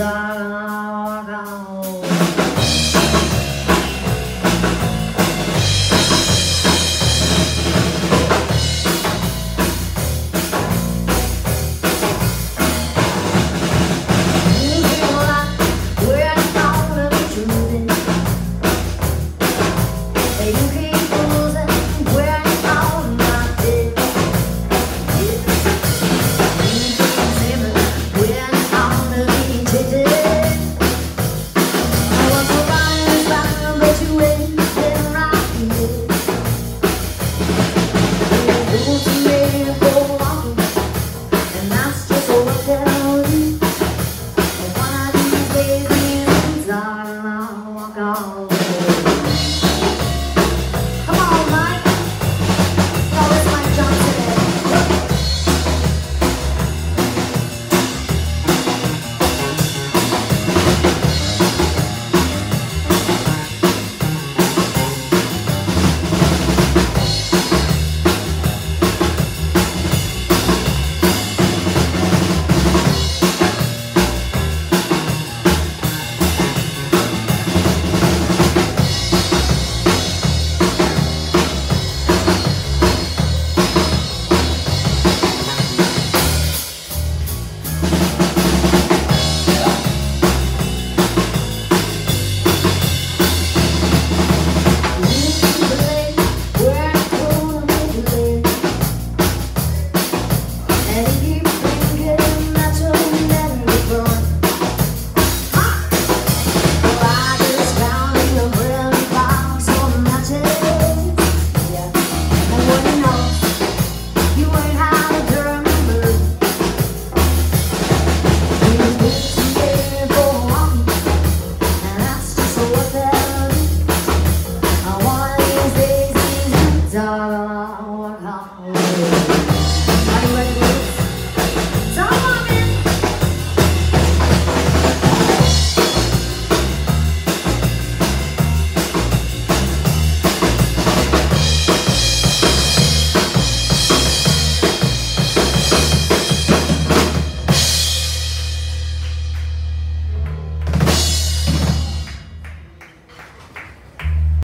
desire. all. you.